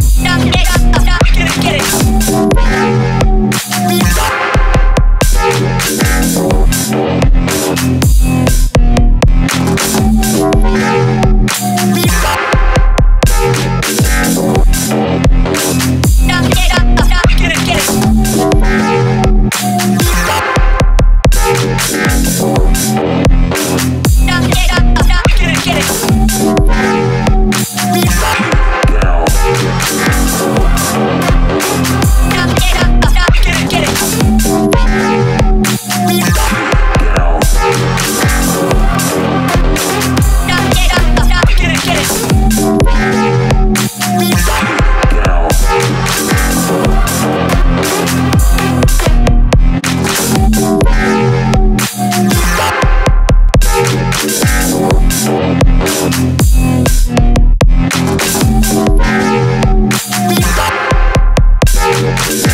Stop it. Yes.